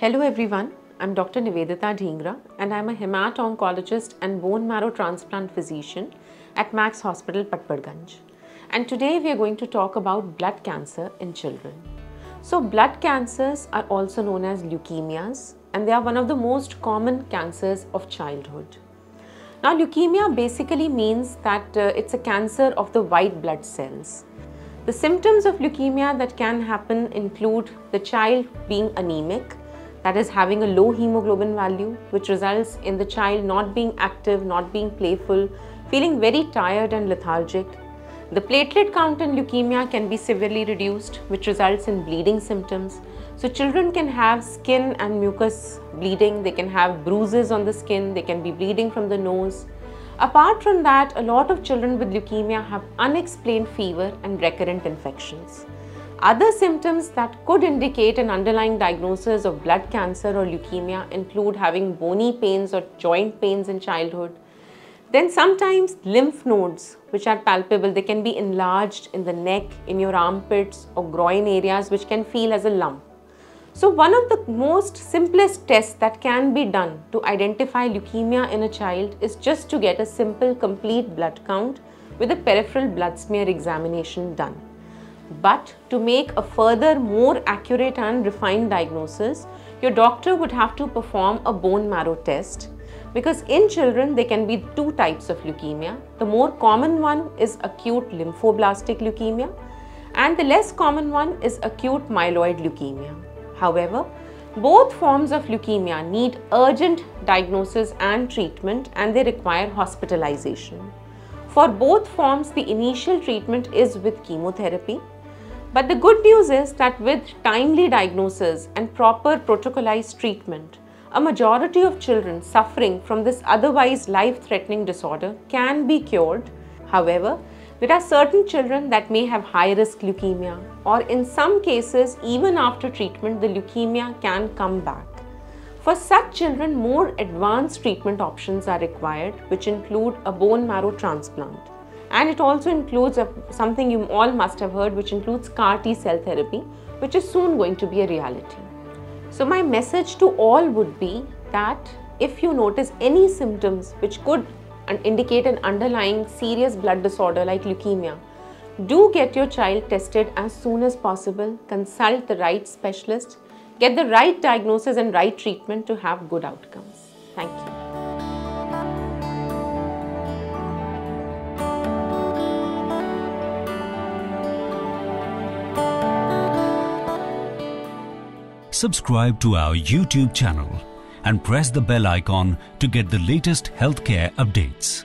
Hello everyone, I'm Dr. Nivedita Dhingra and I'm a hemat-oncologist and bone marrow transplant physician at Max Hospital, Patparganj. And today we are going to talk about blood cancer in children. So blood cancers are also known as leukemias and they are one of the most common cancers of childhood. Now leukemia basically means that uh, it's a cancer of the white blood cells. The symptoms of leukemia that can happen include the child being anemic, that is having a low hemoglobin value, which results in the child not being active, not being playful, feeling very tired and lethargic. The platelet count in leukemia can be severely reduced, which results in bleeding symptoms. So children can have skin and mucus bleeding, they can have bruises on the skin, they can be bleeding from the nose. Apart from that, a lot of children with leukemia have unexplained fever and recurrent infections. Other symptoms that could indicate an underlying diagnosis of blood cancer or leukemia include having bony pains or joint pains in childhood. Then sometimes lymph nodes which are palpable, they can be enlarged in the neck, in your armpits or groin areas which can feel as a lump. So one of the most simplest tests that can be done to identify leukemia in a child is just to get a simple complete blood count with a peripheral blood smear examination done. But to make a further more accurate and refined diagnosis, your doctor would have to perform a bone marrow test because in children there can be two types of leukemia. The more common one is acute lymphoblastic leukemia and the less common one is acute myeloid leukemia. However, both forms of leukemia need urgent diagnosis and treatment and they require hospitalization. For both forms, the initial treatment is with chemotherapy. But the good news is that with timely diagnosis and proper protocolized treatment, a majority of children suffering from this otherwise life-threatening disorder can be cured. However, there are certain children that may have high risk leukemia or in some cases even after treatment the leukemia can come back. For such children more advanced treatment options are required which include a bone marrow transplant and it also includes a, something you all must have heard which includes CAR T cell therapy which is soon going to be a reality. So my message to all would be that if you notice any symptoms which could indicate an underlying serious blood disorder like leukemia, do get your child tested as soon as possible, consult the right specialist, get the right diagnosis and right treatment to have good outcomes. Thank you. Subscribe to our YouTube channel and press the bell icon to get the latest healthcare updates.